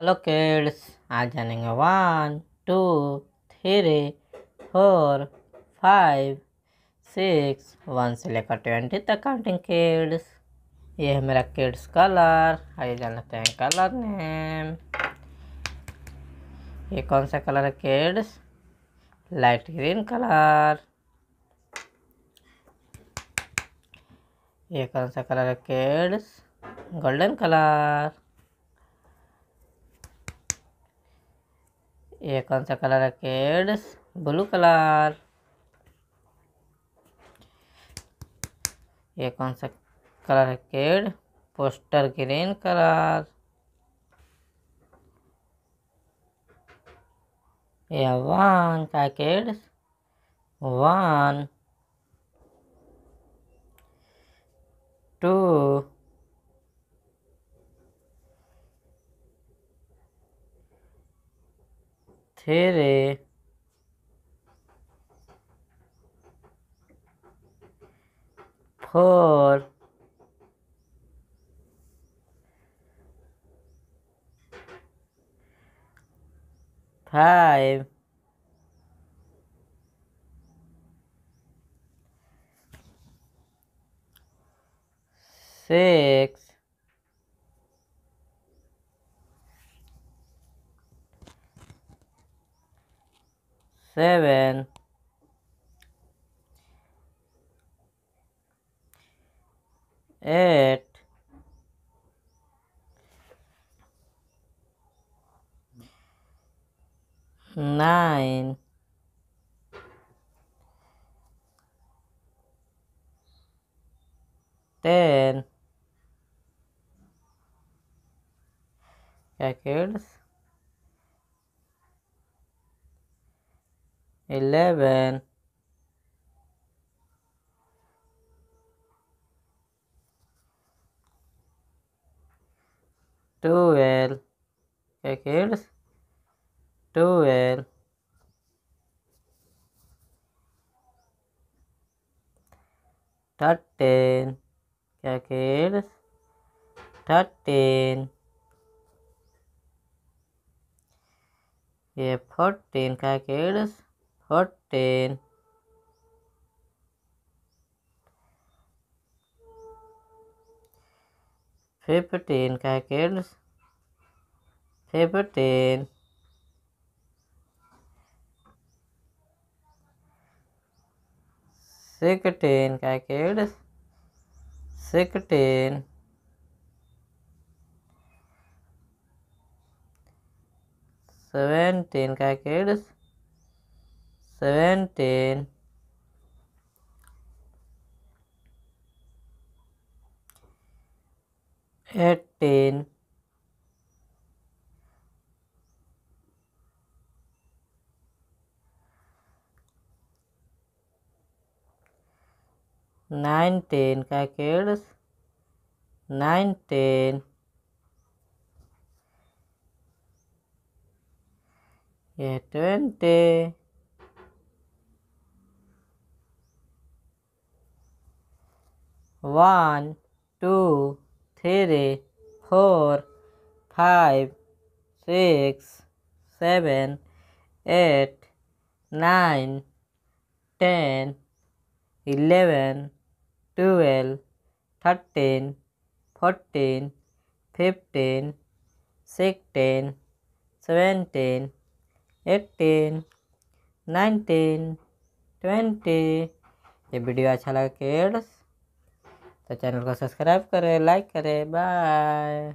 Hello kids आज जानेंगे one two three four five six one से लेकर ट्वेंटी तक काउंटिंग किड्स ये है मेरा किड्स कलर आइए जान लेते हैं कलर नेम ये कौन सा कलर है किड्स लाइट ग्रीन कलर ये कौन सा कलर है किड्स गोल्डन कलर ये कौन सा कलर है? किड्स। Blue colour. ये कौन सा कलर है? किड। Poster green colour. ये वन का किड्स। वन। टू। ছেড়ে four five. Six. Seven, eight, nine, ten, क्या Eleven, twelve, क्या kids? Twelve, thirteen, क्या kids? Thirteen. ये फोर्टीन का किड्स फोर्टीन फिफ्टीन का किड्स फिफ्टीन सिक्सटीन का किड्स सिक्सटीन seventeen का kids Seventeen. Eighteen. Nineteen का kids nineteen. Yeah, twenty. One, two, three, four, five, six, seven, eight, nine, ten, eleven, twelve, thirteen, fourteen, fifteen, sixteen, seventeen. Eighteen nineteen twenty ये video अच्छा लगा kids तो channel को subscribe करें like करें bye.